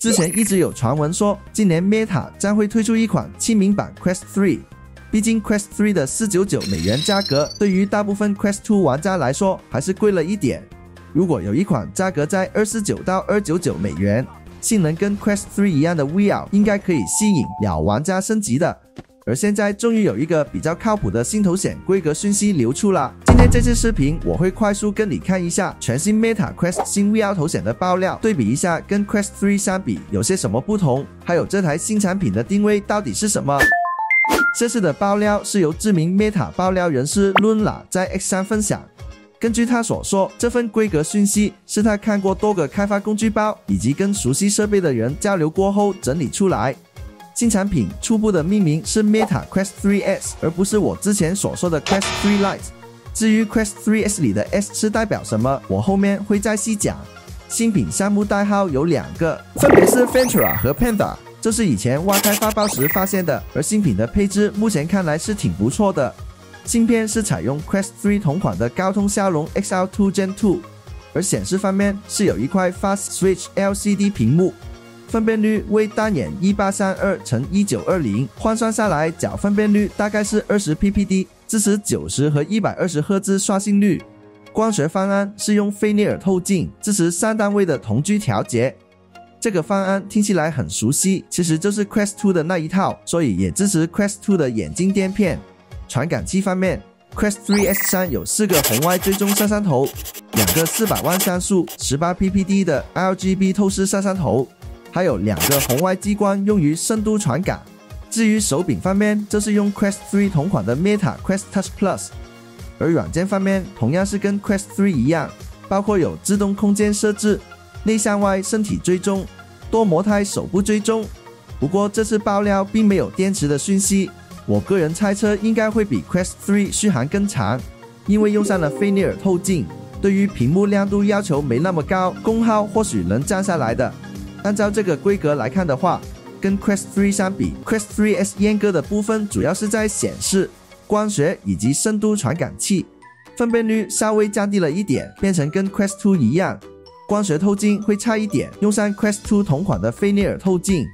之前一直有传闻说，今年 Meta 将会推出一款亲民版 Quest 3。毕竟 Quest 3的四九九美元价格，对于大部分 Quest 2玩家来说还是贵了一点。如果有一款价格在二四九到二九九美元，性能跟 Quest 3一样的 VR，应该可以吸引老玩家升级的。而现在终于有一个比较靠谱的新头显规格讯息流出了。今天这次视频我会快速跟你看一下全新 Meta Quest 新 VR 头显的爆料，对比一下跟 Quest 3相比有些什么不同，还有这台新产品的定位到底是什么。这次的爆料是由知名 Meta 爆料人士 Luna 在 X 上分享。根据他所说，这份规格讯息是他看过多个开发工具包以及跟熟悉设备的人交流过后整理出来。新产品初步的命名是 Meta Quest 3S，而不是我之前所说的 Quest 3 Lite。至于 Quest 3S 里的 S 是代表什么，我后面会再细讲。新品项目代号有两个，分别是 Ventura 和 Panda，这是以前挖开发包时发现的。而新品的配置目前看来是挺不错的，芯片是采用 Quest 3同款的高通骁龙 XL2 Gen 2，而显示方面是有一块 Fast Switch LCD 屏幕。分辨率为单眼一八三二乘一九二零，换算下来角分辨率大概是二十 ppd，支持九十和一百二十赫兹刷新率。光学方案是用菲涅尔透镜，支持三单位的同居调节。这个方案听起来很熟悉，其实就是 Quest 2的那一套，所以也支持 Quest 2的眼镜垫片。传感器方面，Quest 3S 三有四个红外追踪摄像头，两个四百万像素十八 ppd 的 RGB 透视摄像头。还有两个红外激光用于深度传感。至于手柄方面，这是用 Quest 3同款的 Meta Quest Touch Plus。而软件方面，同样是跟 Quest 3一样，包括有自动空间设置、内向外身体追踪、多模态手部追踪。不过这次爆料并没有电池的讯息，我个人猜测应该会比 Quest 3续航更长，因为用上了菲涅尔透镜，对于屏幕亮度要求没那么高，功耗或许能降下来的。按照这个规格来看的话，跟 Quest 3相比，Quest 3S 阉割的部分主要是在显示、光学以及深度传感器，分辨率稍微降低了一点，变成跟 Quest 2一样。光学透镜会差一点，用上 Quest 2同款的菲涅尔透镜，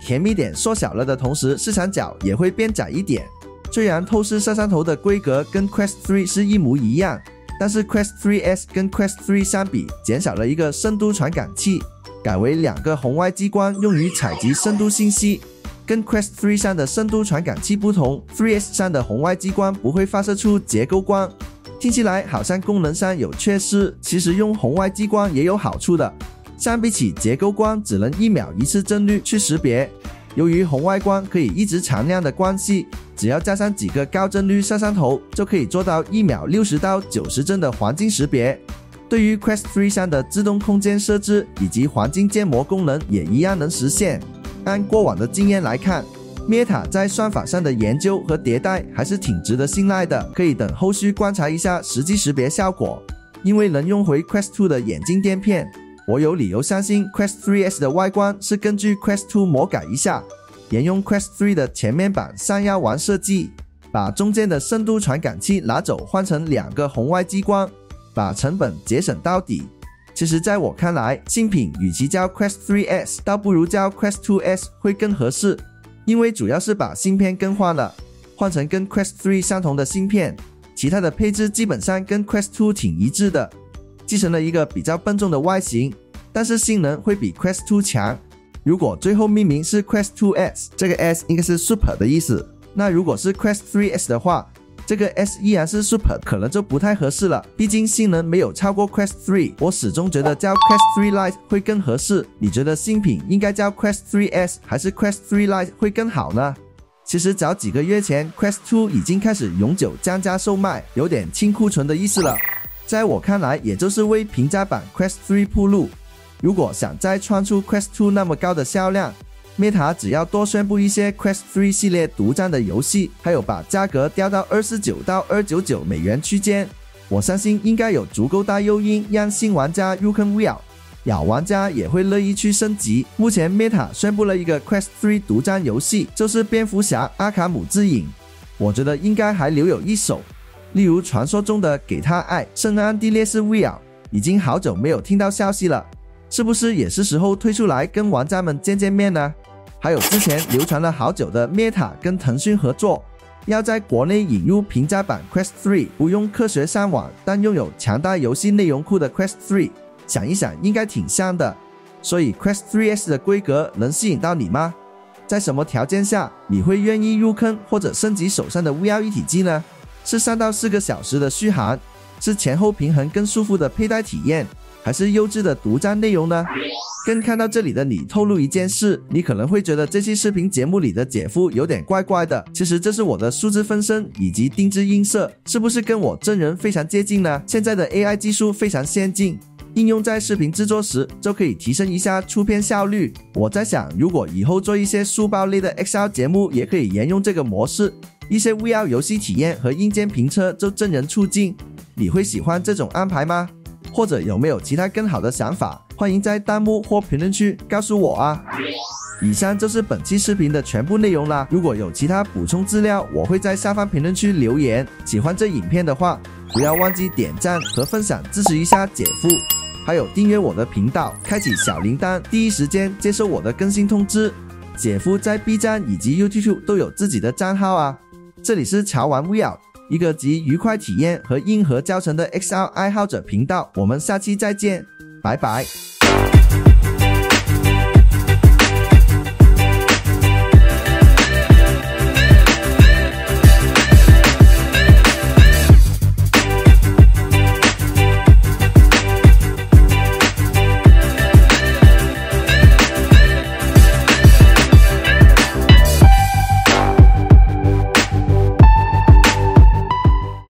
甜蜜点缩小了的同时，视场角也会变窄一点。虽然透视摄像头的规格跟 Quest 3是一模一样，但是 Quest 3S 跟 Quest 3相比，减少了一个深度传感器。改为两个红外激光用于采集深度信息，跟 Quest 3上的深度传感器不同，3S 上的红外激光不会发射出结构光。听起来好像功能上有缺失，其实用红外激光也有好处的。相比起结构光只能一秒一次帧率去识别，由于红外光可以一直常亮的关系，只要加上几个高帧率摄像头，就可以做到一秒六十到九十帧的黄金识别。对于 Quest 3上的自动空间设置以及黄金建模功能也一样能实现。按过往的经验来看，Meta 在算法上的研究和迭代还是挺值得信赖的，可以等后续观察一下实际识别效果。因为能用回 Quest 2的眼镜垫片，我有理由相信 Quest 3S 的外观是根据 Quest 2魔改一下，沿用 Quest 3的前面板三幺丸设计，把中间的深度传感器拿走，换成两个红外激光。把成本节省到底。其实，在我看来，新品与其叫 Quest 3S，倒不如叫 Quest 2S 会更合适。因为主要是把芯片更换了，换成跟 Quest 3相同的芯片，其他的配置基本上跟 Quest 2挺一致的，继承了一个比较笨重的外形，但是性能会比 Quest 2强。如果最后命名是 Quest 2S，这个 S 应该是 Super 的意思。那如果是 Quest 3S 的话，这个 S 依然是 Super，可能就不太合适了，毕竟性能没有超过 Quest 3。我始终觉得叫 Quest 3 Lite 会更合适。你觉得新品应该叫 Quest 3S 还是 Quest 3 Lite 会更好呢？其实早几个月前，Quest 2已经开始永久降价售卖，有点清库存的意思了。在我看来，也就是为平价版 Quest 3铺路。如果想再创出 Quest 2那么高的销量，Meta 只要多宣布一些 Quest 3系列独占的游戏，还有把价格调到二四九到二九九美元区间，我相信应该有足够大诱因让新玩家入坑 VR，老玩家也会乐意去升级。目前 Meta 宣布了一个 Quest 3独占游戏，就是蝙蝠侠阿卡姆之影，我觉得应该还留有一手。例如传说中的给他爱圣安地列斯 VR，已经好久没有听到消息了。是不是也是时候推出来跟玩家们见见面呢？还有之前流传了好久的 Meta 跟腾讯合作，要在国内引入平价版 Quest 3，不用科学上网，但拥有强大游戏内容库的 Quest 3，想一想应该挺像的。所以 Quest 3S 的规格能吸引到你吗？在什么条件下你会愿意入坑或者升级手上的 VR 一体机呢？是三到四个小时的续航，是前后平衡更舒服的佩戴体验，还是优质的独占内容呢？跟看到这里的你透露一件事，你可能会觉得这期视频节目里的姐夫有点怪怪的。其实这是我的数字分身以及定制音色，是不是跟我真人非常接近呢？现在的 AI 技术非常先进。应用在视频制作时，就可以提升一下出片效率。我在想，如果以后做一些书包类的 XR 节目，也可以沿用这个模式。一些 VR 游戏体验和硬件评测就真人出镜，你会喜欢这种安排吗？或者有没有其他更好的想法？欢迎在弹幕或评论区告诉我啊！以上就是本期视频的全部内容啦。如果有其他补充资料，我会在下方评论区留言。喜欢这影片的话，不要忘记点赞和分享，支持一下姐夫。还有订阅我的频道，开启小铃铛，第一时间接收我的更新通知。姐夫在 B 站以及 YouTube 都有自己的账号啊。这里是潮玩 VR，一个集愉快体验和硬核教程的 XR 爱好者频道。我们下期再见，拜拜。